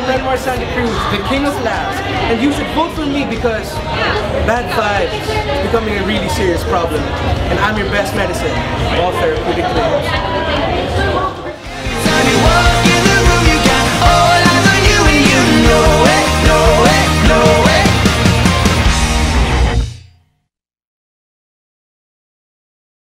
I'm Red Santa Cruz, the king of laughs. And you should vote for me because bad vibes is becoming a really serious problem. And I'm your best medicine, all therapeutic